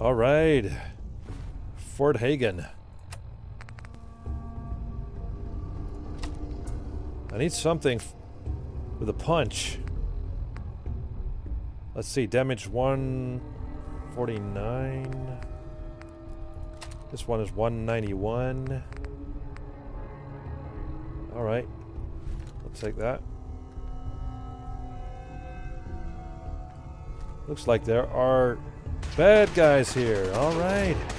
All right. Fort Hagen. I need something with a punch. Let's see, damage 149. This one is 191. Alright. I'll take that. Looks like there are bad guys here. Alright. Oh.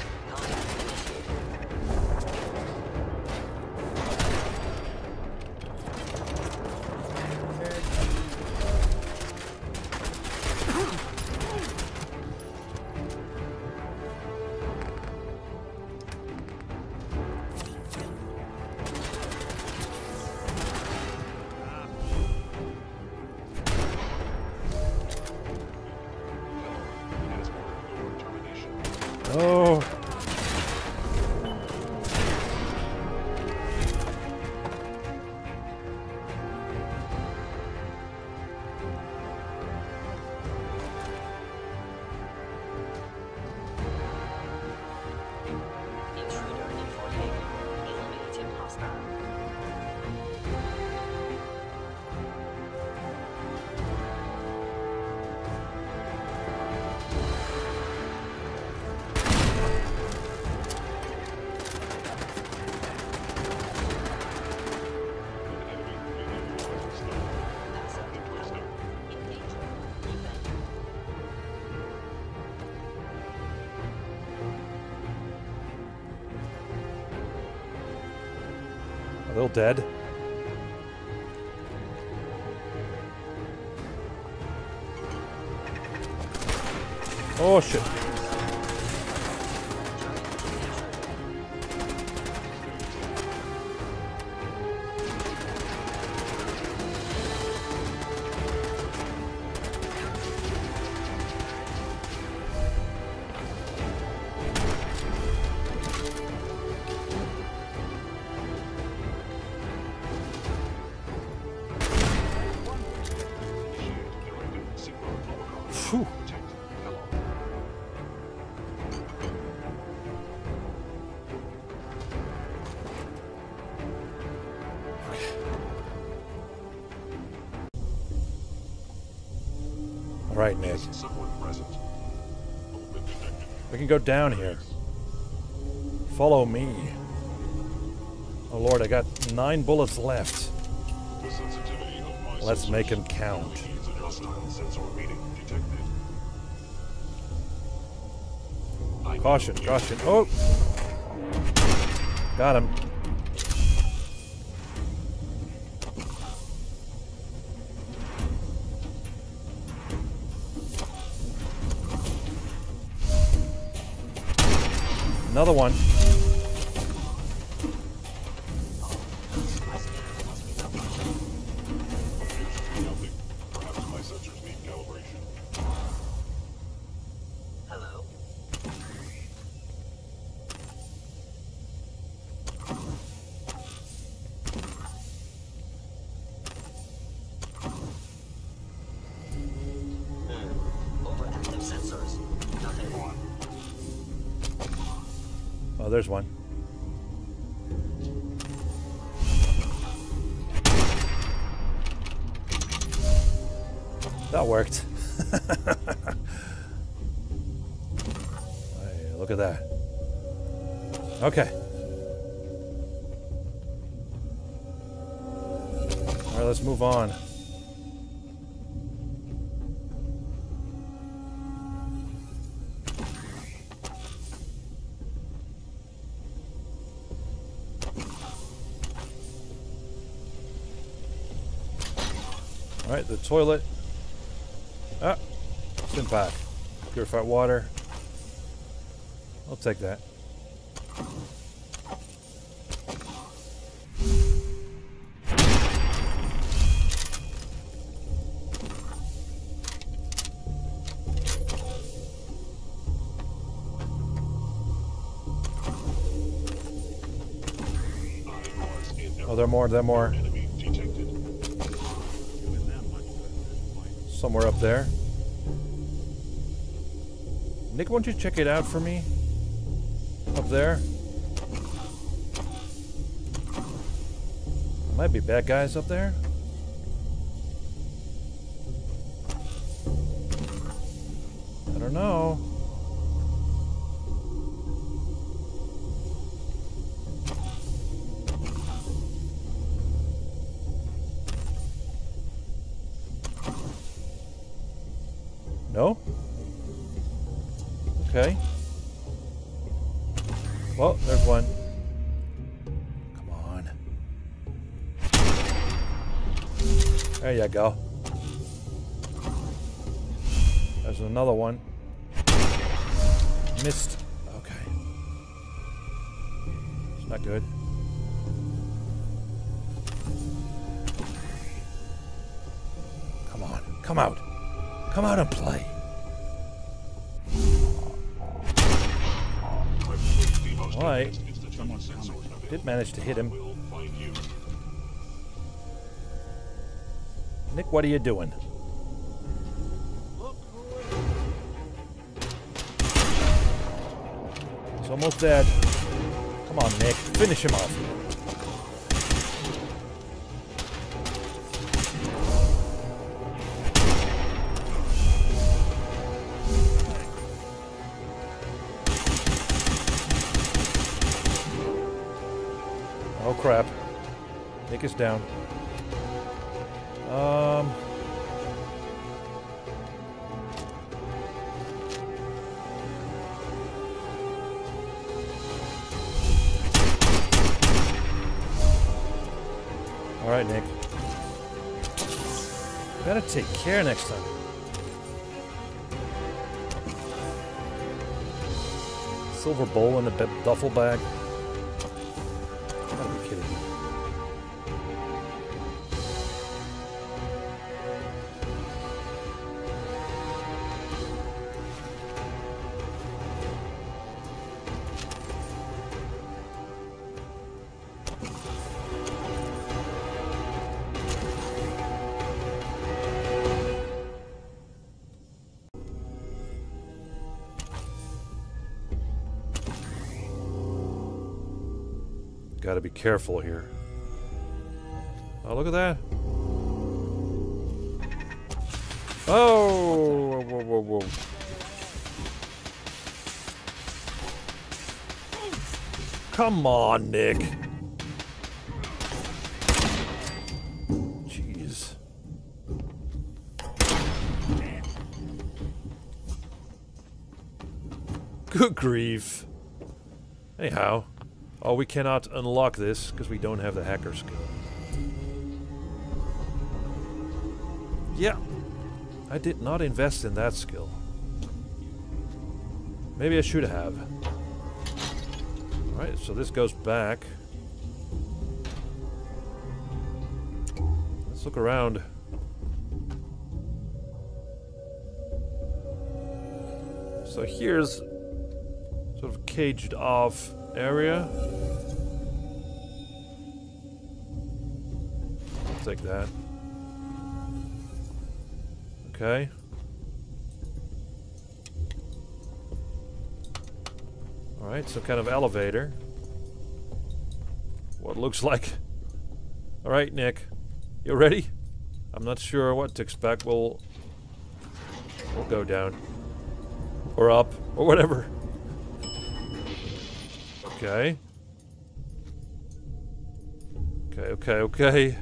Dead? Oh shit. Go down here. Follow me. Oh lord, I got nine bullets left. Let's make him count. Caution, caution. Oh! Got him. Another one. All right, the toilet. Ah, Stimpak. Purified water. I'll take that. Oh, there are more, there are more. Enemy detected. Somewhere up there. Nick, won't you check it out for me? Up there? Might be bad guys up there. Come out. Come out and play. I've placed Why? advanced institutional. Did manage to hit him. Will find you. Nick, what are you doing? He's almost dead. Come on, Nick. Finish him off. Down. Um. All right, Nick. Better take care next time. Silver bowl in a duffel bag. Gotta be careful here. Oh, look at that. Oh! Whoa, whoa, whoa, whoa. Come on, Nick. Jeez. Good grief. Anyhow. Oh, we cannot unlock this because we don't have the hacker skill. Yeah. I did not invest in that skill. Maybe I should have. Alright, so this goes back. Let's look around. So here's sort of caged off area. I'll take that. Okay. Alright, some kind of elevator. What looks like. Alright, Nick. You ready? I'm not sure what to expect. We'll we'll go down. Or up. Or whatever. Okay. Okay, okay, okay.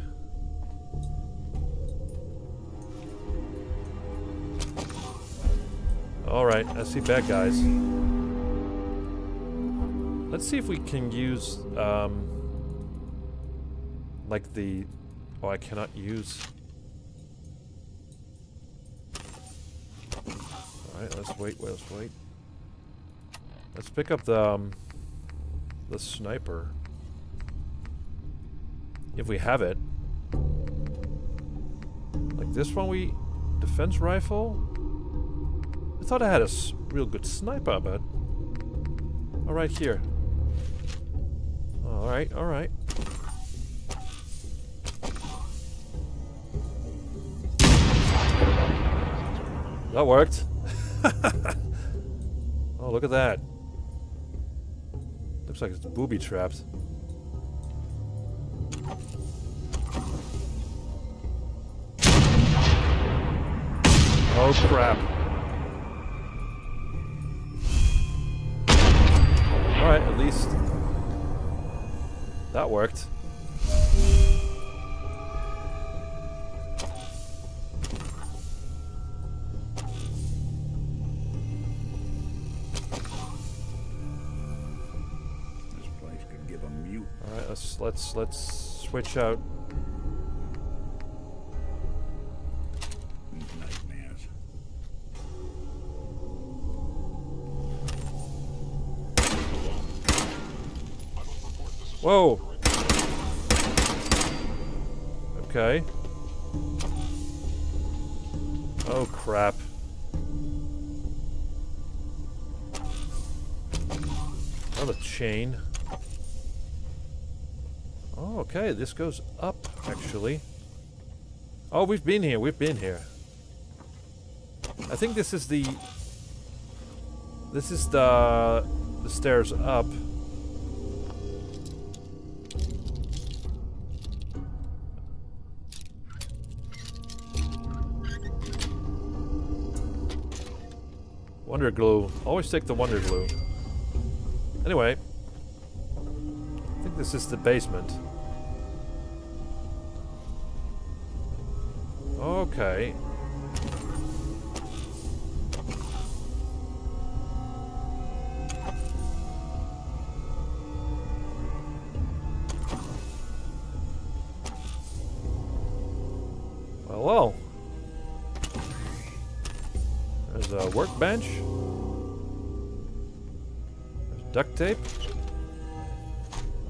Alright, I see bad guys. Let's see if we can use, um... Like the... Oh, I cannot use... Alright, let's wait, let's wait. Let's pick up the, um... The sniper. If we have it. Like this one we... Defense rifle? I thought I had a real good sniper, but... Oh, right here. Alright, alright. That worked. Oh, look at that. Looks like it's booby trapped. Oh crap. Alright, at least that worked. Let's let's switch out. Nightmares. Whoa! Okay. Oh crap. Another chain. Okay, this goes up, actually. Oh, we've been here, we've been here. I think this is the... This is the... the stairs up. Wonder glue. Always take the wonder glue. Anyway. I think this is the basement. Okay. Well, well. There's a workbench. There's duct tape.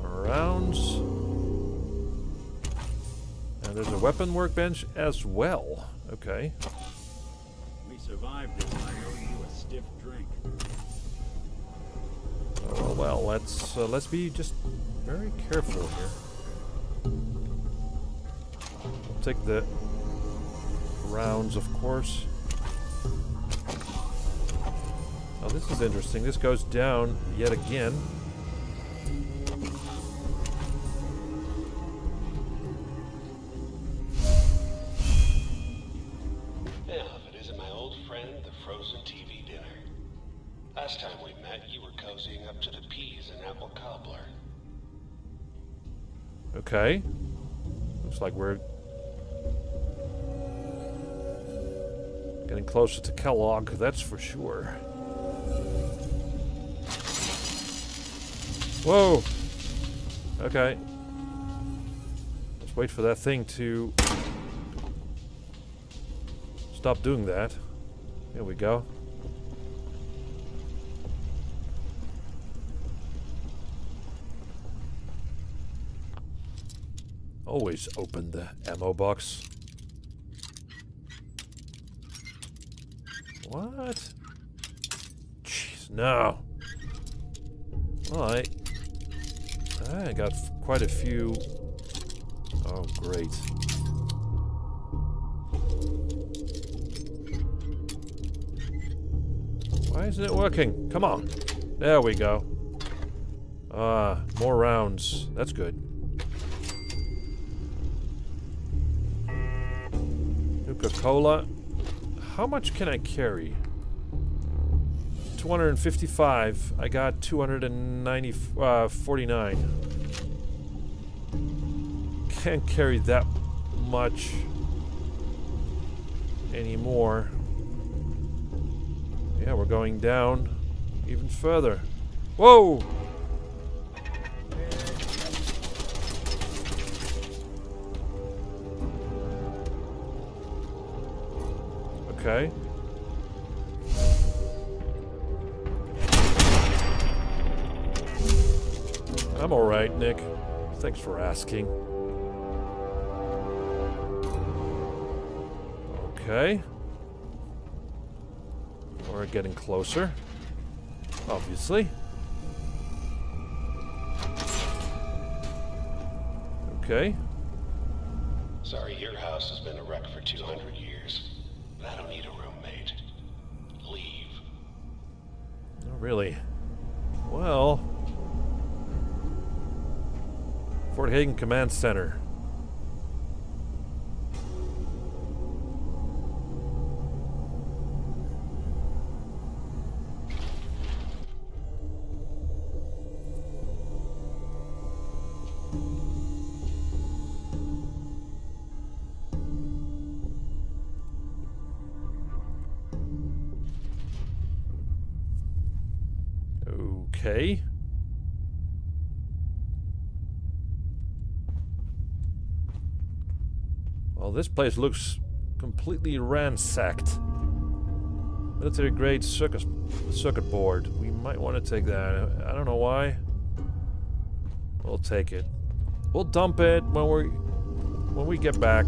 Rounds. There's a weapon workbench as well. Okay. We survived this. I owe you a stiff drink. Oh, well, well, let's uh, let's be just very careful here. We'll take the rounds, of course. Oh, this is interesting. This goes down yet again. Closer to Kellogg, that's for sure. Whoa! Okay. Let's wait for that thing to stop doing that. Here we go. Always open the ammo box. What? Jeez, no. Alright. I... I got quite a few... Oh, great. Why isn't it working? Come on. There we go. Ah, more rounds. That's good. Nuka-Cola. How much can I carry? 255. I got 290, uh, 49. Can't carry that much anymore. Yeah, we're going down even further. Whoa! Thanks for asking. Okay. We're getting closer. Obviously. Okay. Sorry, your house has been a wreck for 200 years. But I don't need a roommate. Leave. Oh, really? Well... Fort Hagen Command Center. This place looks completely ransacked. Military grade circus, circuit board. We might want to take that. I don't know why. We'll take it. We'll dump it when we when we get back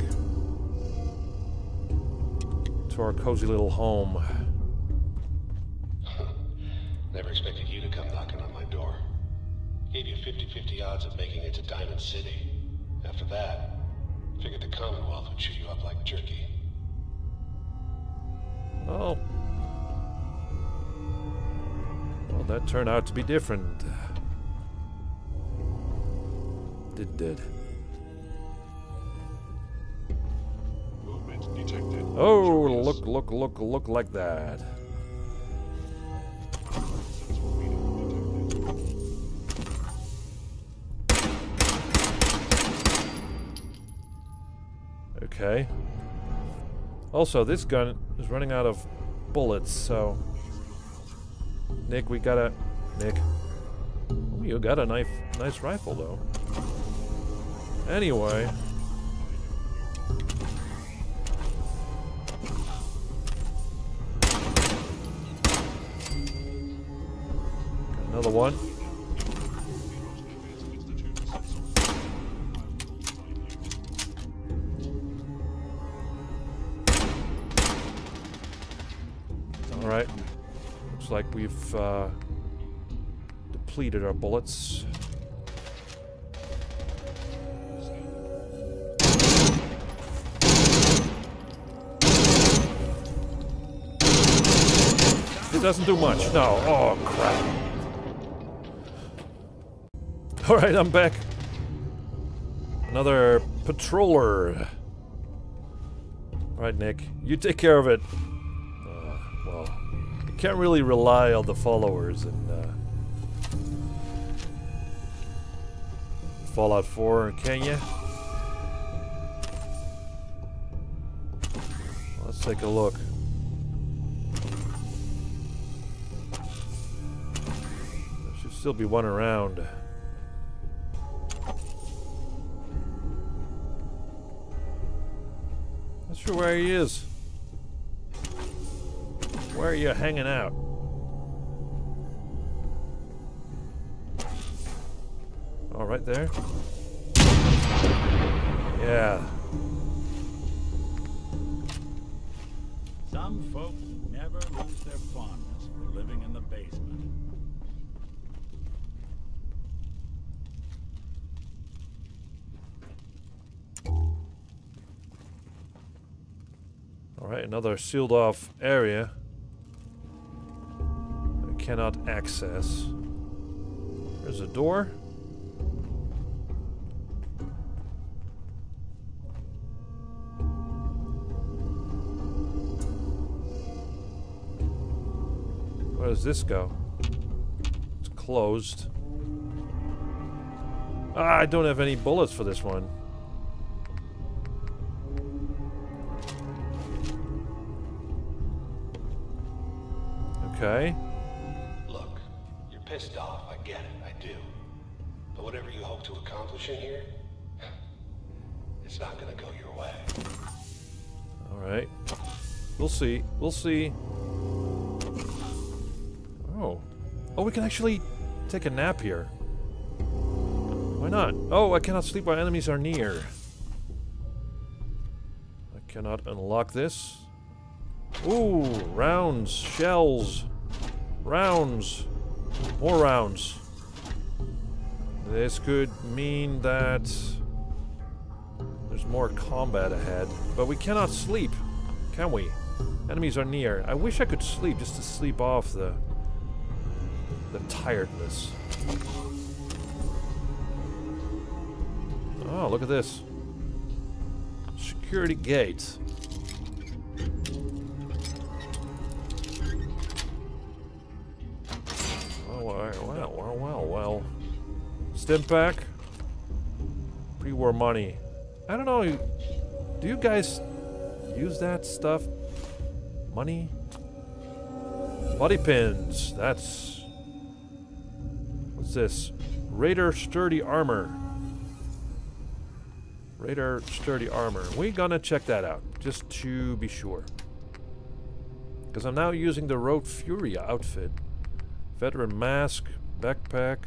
to our cozy little home. That turned out to be different. Did did. Movement detected. Oh, look, look, look, look like that. Sensor reading detected. Okay. Also, this gun is running out of bullets, so... Nick, we gotta... Nick. You got a knife, nice rifle, though. Anyway... Got Another one. We've uh, depleted our bullets. It doesn't do much. No. Oh, crap. Alright, I'm back. Another patroller. Alright, Nick. You take care of it. Can't really rely on the followers in uh, Fallout 4, can you? Let's take a look. There should still be one around. Not sure where he is. Where are you hanging out? All right there. Yeah. Some folks never lose their fondness for living in the basement. Alright, another sealed off area. Cannot access. There's a door. Where does this go? It's closed. Ah, I don't have any bullets for this one. Okay. Pissed off, I get it, I do. But whatever you hope to accomplish in here, it's not gonna go your way. Alright. We'll see. We'll see. Oh. Oh, we can actually take a nap here. Why not? Oh, I cannot sleep while enemies are near. I cannot unlock this. Ooh, rounds, shells, rounds, more rounds. This could mean that there's more combat ahead, but we cannot sleep, can we? Enemies are near. I wish I could sleep just to sleep off the the tiredness. Oh, look at this. Security gate. Stimpak. Pre-war money. I don't know. Do you guys use that stuff? Money? Body pins. That's... What's this? Raider sturdy armor. Raider sturdy armor. we gonna check that out, just to be sure. Because I'm now using the Road Fury outfit. Veteran mask, backpack.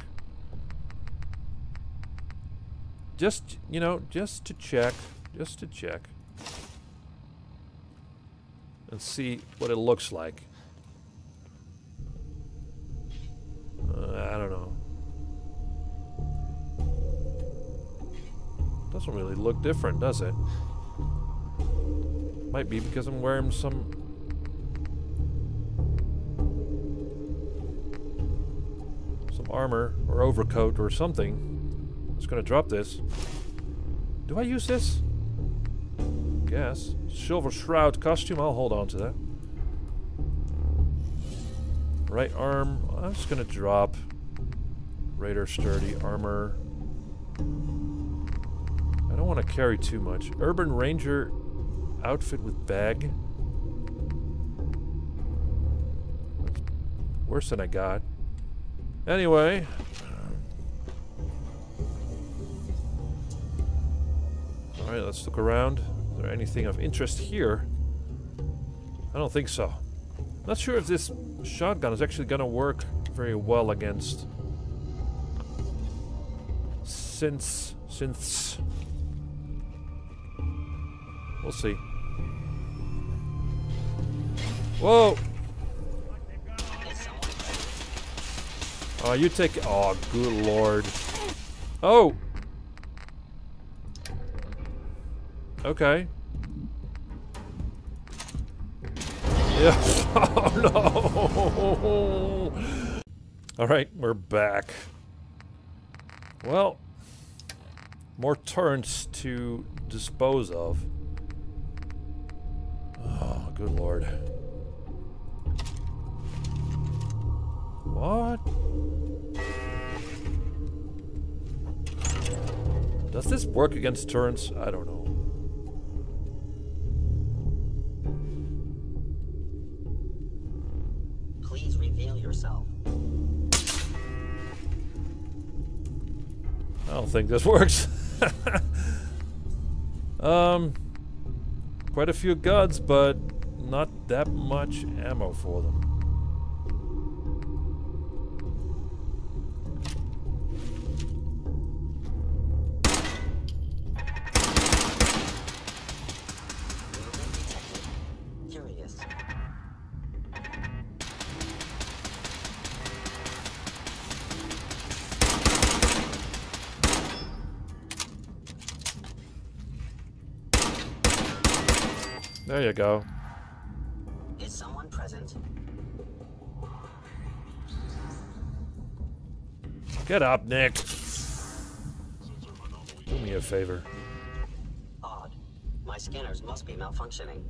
Just, you know, just to check. Just to check. And see what it looks like. Uh, I don't know. Doesn't really look different, does it? Might be because I'm wearing some... Some armor or overcoat or something. Just gonna drop this. Do I use this? Guess. Silver Shroud costume, I'll hold on to that. Right arm, I'm just gonna drop Raider Sturdy armor. I don't want to carry too much. Urban Ranger outfit with bag. Worse than I got. Anyway. Alright, let's look around. Is there anything of interest here? I don't think so. Not sure if this shotgun is actually gonna work very well against synths. Synths. We'll see. Whoa! Oh, you take. Oh, good lord. Oh! Okay. Yeah. oh no! Alright, we're back. Well, more turns to dispose of. Oh, good lord. What? Does this work against turrets? I don't know. I don't think this works. um, quite a few guns, but not that much ammo for them. There you go. Is someone present? Get up, Nick. Do me a favor. Odd. My scanners must be malfunctioning.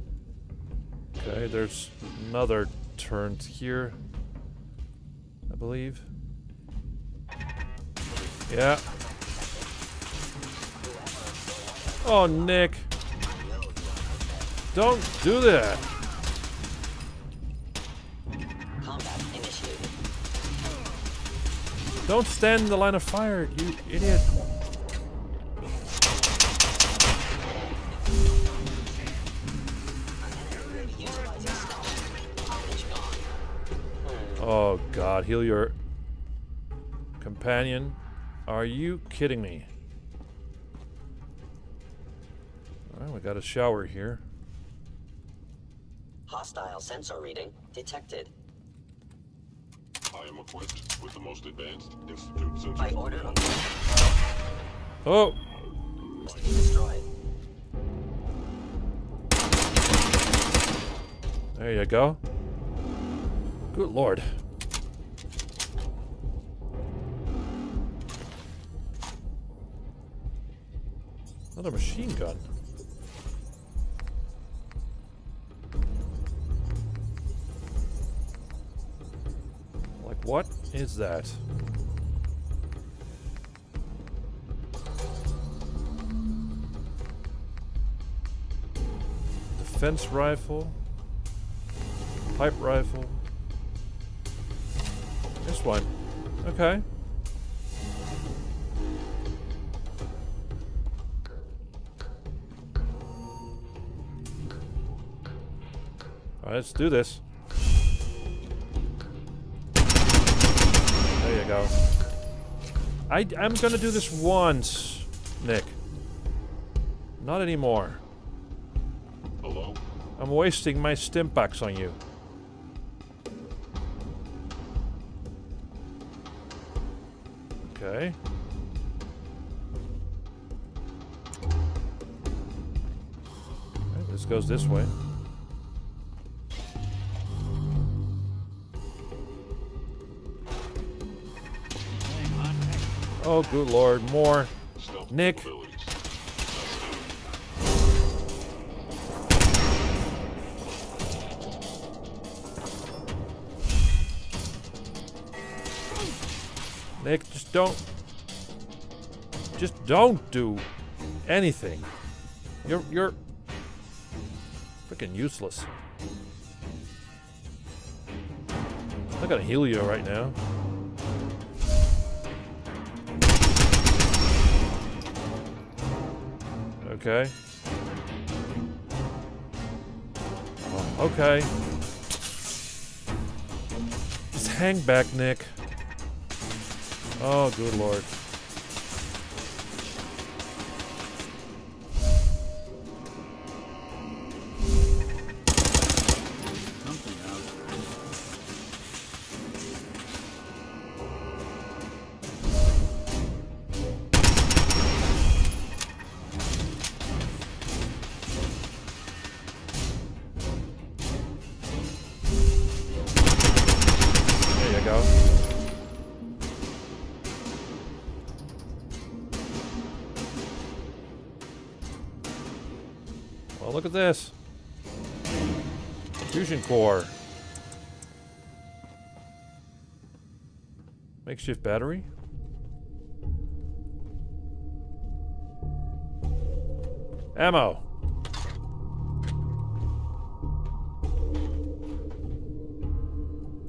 Okay, there's another turn here. I believe. Yeah. Oh, Nick. Don't do that. Combat initiated. Don't stand in the line of fire, you idiot. Utilizing stealth. Hostage gone. Oh god, heal your companion. Are you kidding me? Alright, we got a shower here. Hostile sensor reading detected. I am equipped with the most advanced institute sensors. By order of... Oh! Destroyed. There you go. Good lord. Another machine gun. Is that? Defense rifle. Pipe rifle. This one. Okay. Alright, let's do this. Go. I, I'm gonna do this once, Nick. Not anymore. Hello? I'm wasting my stimpaks on you. Okay. This goes this way. Good lord, more. Nick. Nick, just don't. Just don't do anything. You're you're freaking useless. I'm not gonna heal you right now. Okay. Oh, okay. Just hang back, Nick. Oh, good lord. Makeshift battery. Ammo.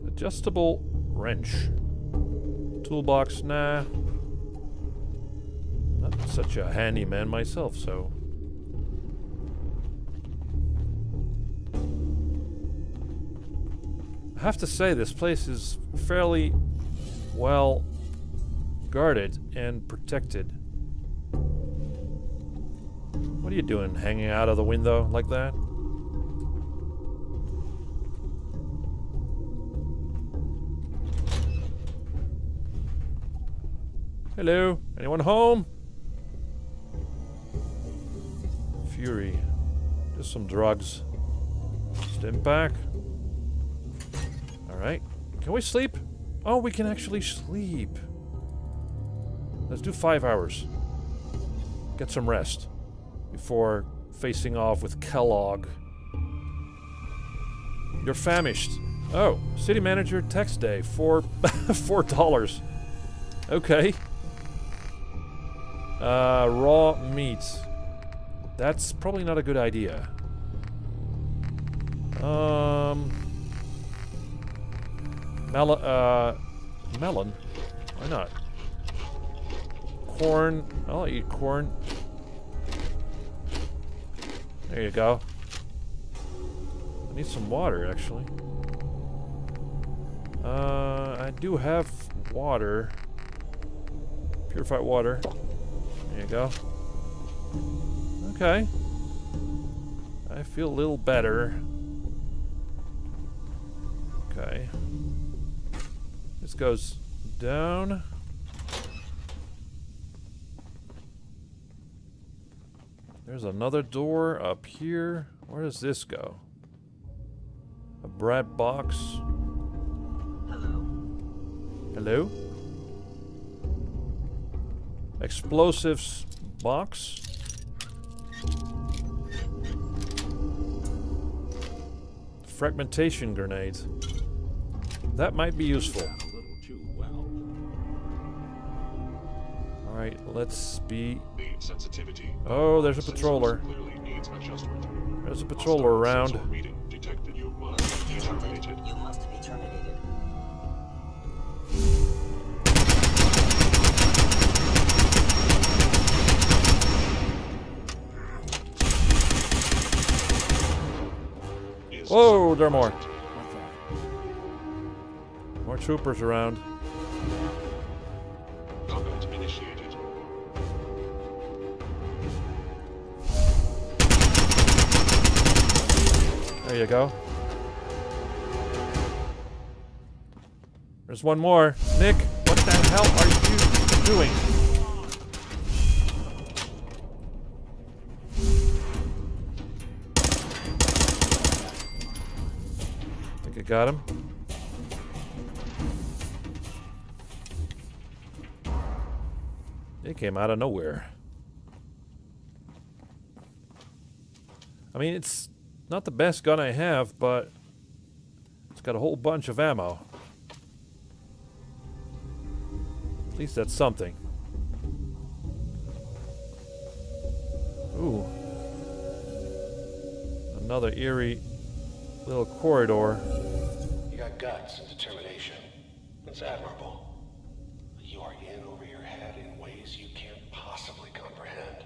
Adjustable wrench. Toolbox, nah. Not such a handyman myself, so. I have to say, this place is fairly well guarded and protected. What are you doing, hanging out of the window like that? Hello? Anyone home? Fury. Just some drugs. Stimpak. Alright. Can we sleep? Oh, we can actually sleep. Let's do five hours. Get some rest. Before facing off with Kellogg. You're famished. Oh, city manager text day. Four, four dollars. Okay. Uh, raw meat. That's probably not a good idea. Um, melon. Uh, melon. Why not? Corn. I'll eat corn. There you go. I need some water, actually. Uh, I do have water. Purified water. There you go. Okay. I feel a little better. Okay. This goes down. There's another door up here. Where does this go? A bread box. Hello. Hello? Explosives box. Fragmentation grenades. That might be useful. Let's be... Sensitivity. Oh, there's a patroller. Clearly needs adjustment. There's a patroller around. sensor reading detected. You must be terminated. You must be terminated. Is Whoa, there are more. More troopers around. There you go. There's one more. Nick, what the hell are you doing? Think I got him. It came out of nowhere. I mean, it's not the best gun I have, but it's got a whole bunch of ammo. At least that's something. Ooh. Another eerie little corridor. You got guts and determination. It's admirable. But you are in over your head in ways you can't possibly comprehend.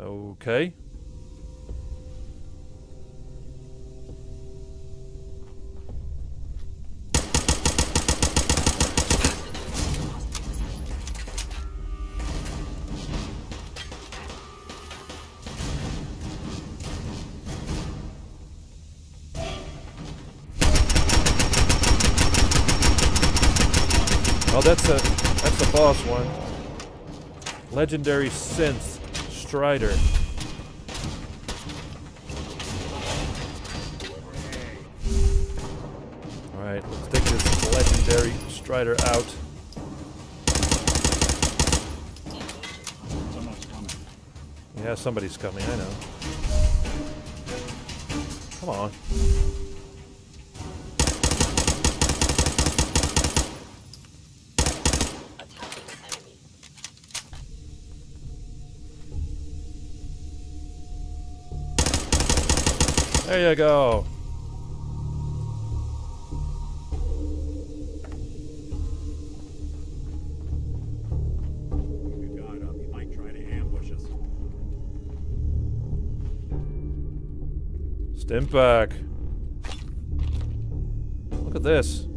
Okay. Oh, that's a that's the boss one. Legendary synth Strider. All right, let's take this legendary Strider out. Yeah, somebody's coming. I know. Come on. There you go. Us. Stimpak. Look at this.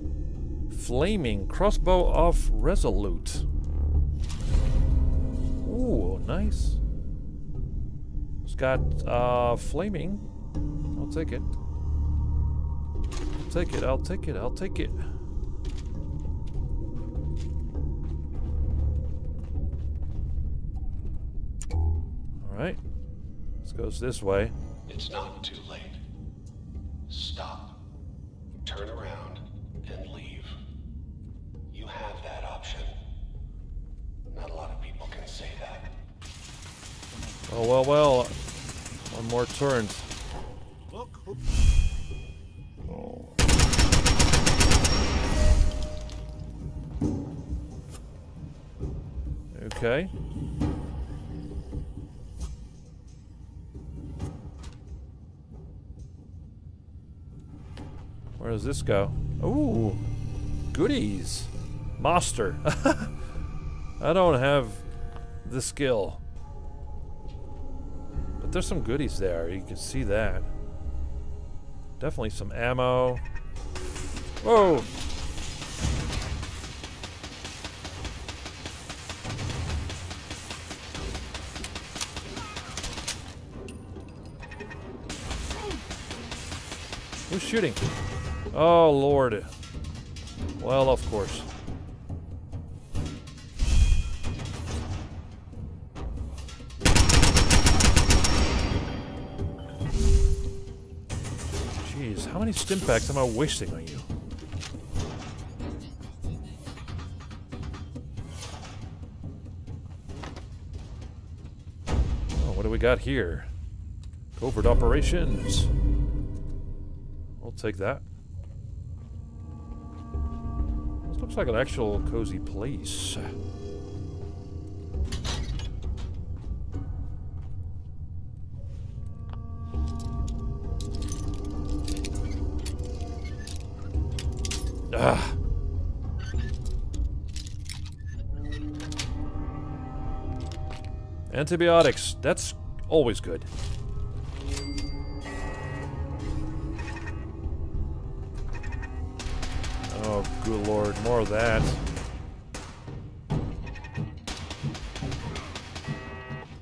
Flaming crossbow of Resolute. Ooh, nice. It's got uh, flaming. I'll take it. I'll take it, I'll take it, I'll take it. Alright. This goes this way. It's not too late. Stop. Turn around and leave. You have that option. Not a lot of people can say that. Oh, well, well. One more turn. Okay. Where does this go? Ooh, goodies. Master. I don't have the skill. But there's some goodies there. You can see that. Definitely some ammo. Whoa! Who's shooting? Oh, Lord. Well, of course. Stimpaks am I wasting on you? Oh, what do we got here? Covert operations. I'll take that. This looks like an actual cozy place. Ah. Antibiotics. That's always good. Oh, good lord. More of that.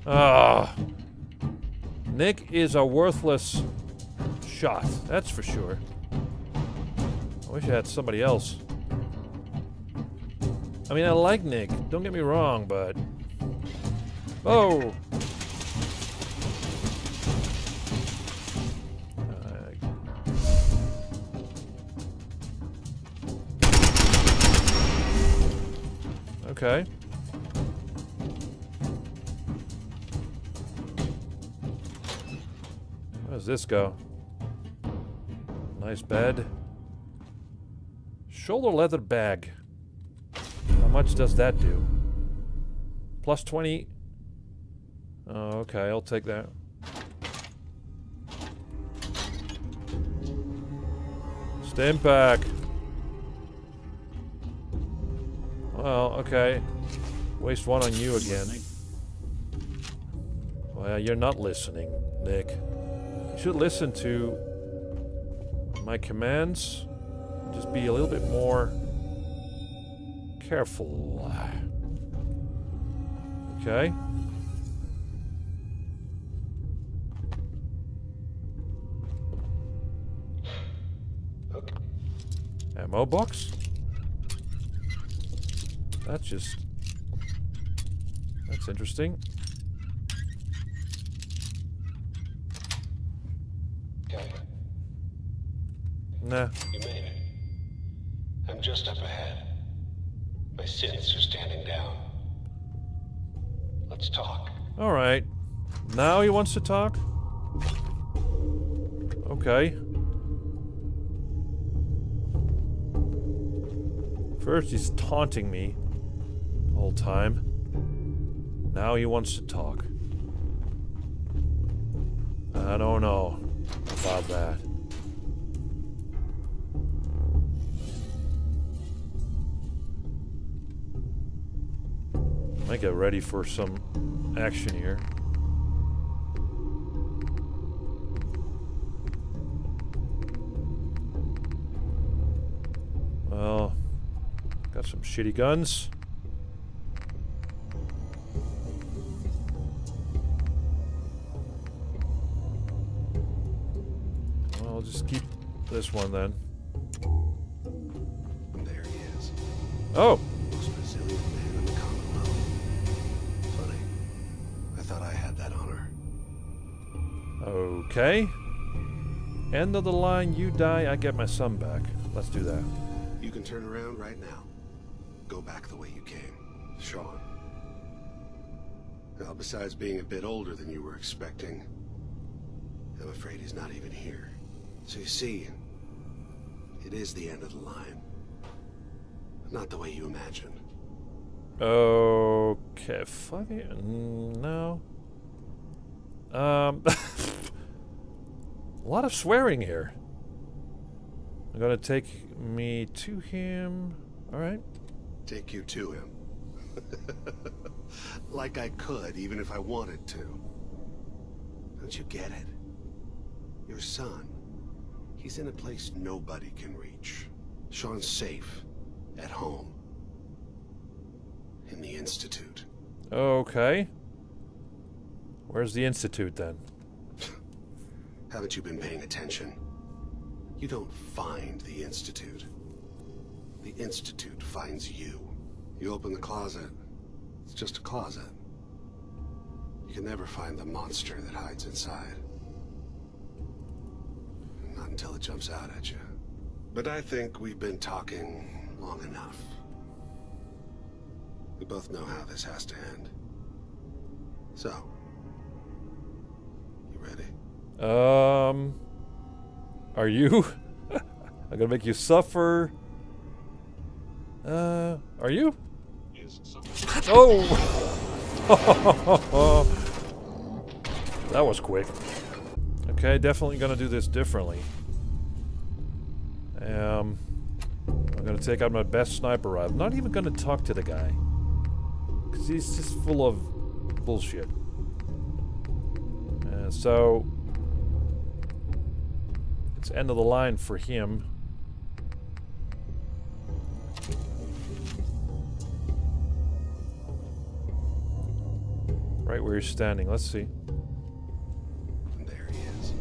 Ah. Nick is a worthless shot. That's for sure. I wish I had somebody else. I mean, I like Nick. Don't get me wrong, but... Oh! Uh, okay. Where does this go? Nice bed. Shoulder leather bag. How much does that do? Plus 20. Oh, okay, I'll take that. Stand back. Well, okay. Waste one on you again. Well, you're not listening, Nick. You should listen to my commands. Just be a little bit more careful. Okay. Okay. Ammo box? That's just... That's interesting. Okay. Nah. You made it. I'm just up ahead. My synths are standing down. Let's talk. Alright. Now he wants to talk? Okay. First he's taunting me. The time. Now he wants to talk. I don't know about that. Get ready for some action here. Well, got some shitty guns. Well, I'll just keep this one then. There he is. Oh! Okay. End of the line, you die, I get my son back. Let's do that. You can turn around right now. Go back the way you came. Sean. Well, besides being a bit older than you were expecting, I'm afraid he's not even here. So you see, it is the end of the line. Not the way you imagined. Okay, funny. No. Um, a lot of swearing here. I'm gonna take me to him. All right. Take you to him. like I could, even if I wanted to. Don't you get it? Your son. He's in a place nobody can reach. Sean's safe. At home. In the Institute. Okay. Where's the institute then? Haven't you been paying attention? You don't find the Institute. The Institute finds you. You open the closet. It's just a closet. You can never find the monster that hides inside. Not until it jumps out at you. But I think we've been talking long enough. We both know how this has to end. So, Um, are you? I'm gonna make you suffer. Uh, are you? Oh! that was quick. Okay, definitely gonna do this differently. Um, I'm gonna take out my best sniper rifle. Not even gonna talk to the guy. Because he's just full of bullshit. Uh, so, it's end of the line for him. Right where you're standing. Let's see. There he is.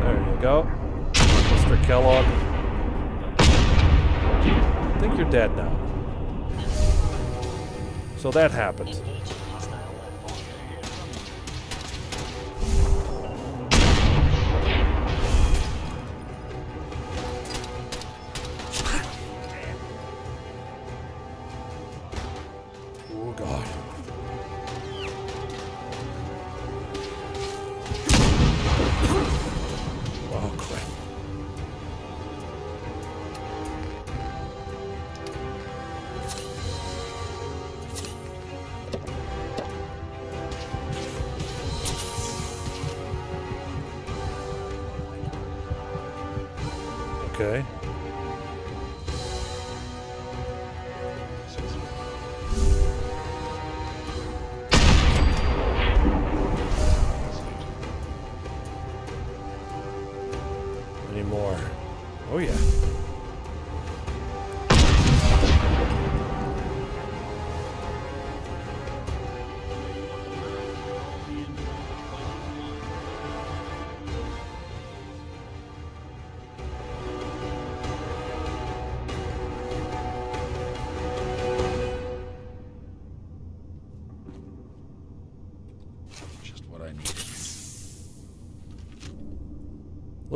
There you go. Mr. Kellogg. I think you're dead now. So that happened.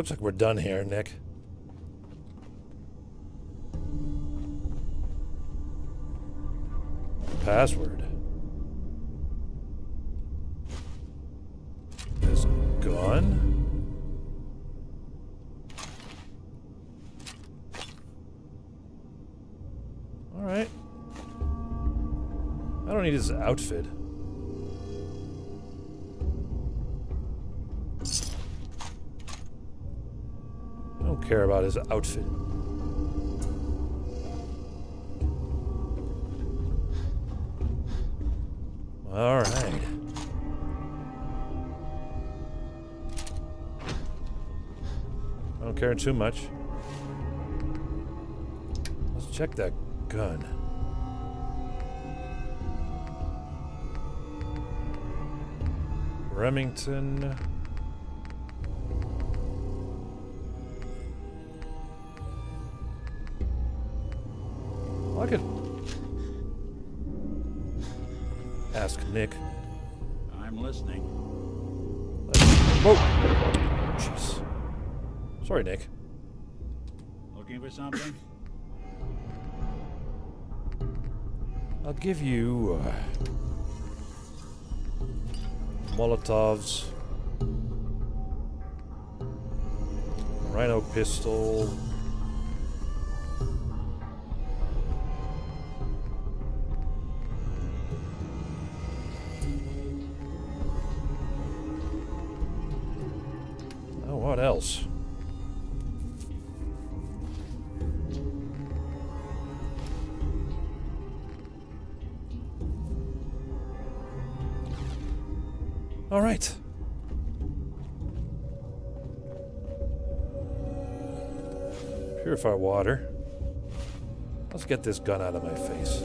Looks like we're done here, Nick. Password. Is gone? Alright. I don't need his outfit. Care about his outfit. All right. I don't care too much. Let's check that gun. Remington. Ask Nick. I'm listening. Whoa! Jeez. Sorry, Nick. Looking for something? I'll give you uh, Molotovs, Rhino pistol. What else? All right. Purify water. Let's get this gun out of my face.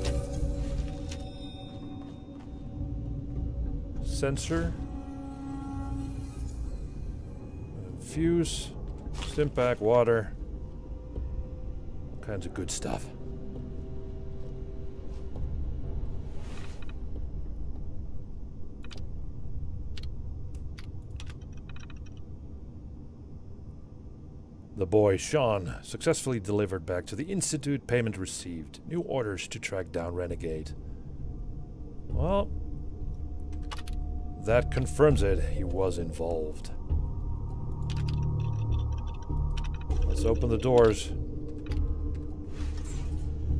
Sensor. Fuse. Stimpak water. All kinds of good stuff. The boy, Sean, successfully delivered back to the Institute payment received. New orders to track down Renegade. Well, That confirms it. He was involved. Let's open the doors.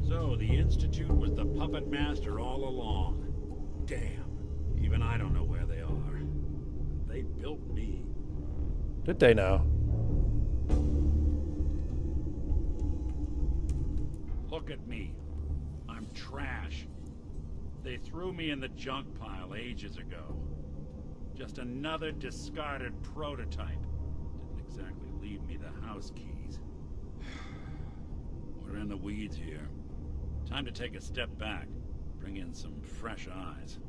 So the Institute was the puppet master all along. Damn. Even I don't know where they are. They built me. Did they now? Look at me. I'm trash. They threw me in the junk pile ages ago. Just another discarded prototype. Didn't exactly leave me the house keys. We're in the weeds here. Time to take a step back. Bring in some fresh eyes.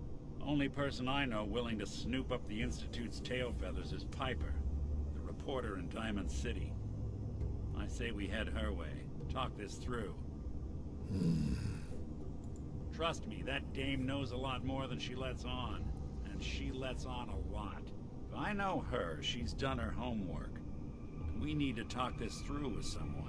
Only person I know willing to snoop up the Institute's tail feathers is Piper, the reporter in Diamond City. I say we head her way. Talk this through. Hmm. Trust me, that dame knows a lot more than she lets on. And she lets on a lot. If I know her, she's done her homework. We need to talk this through with someone.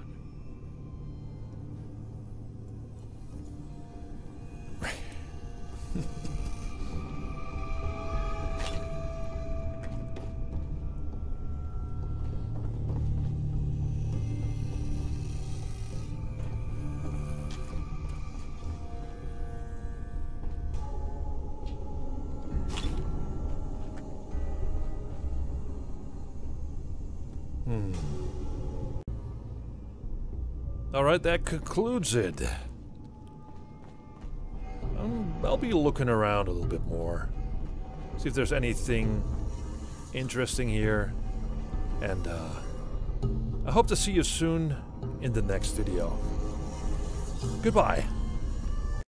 Hmm. All right, that concludes it. Be looking around a little bit more. See if there's anything interesting here. And uh, I hope to see you soon in the next video. Goodbye.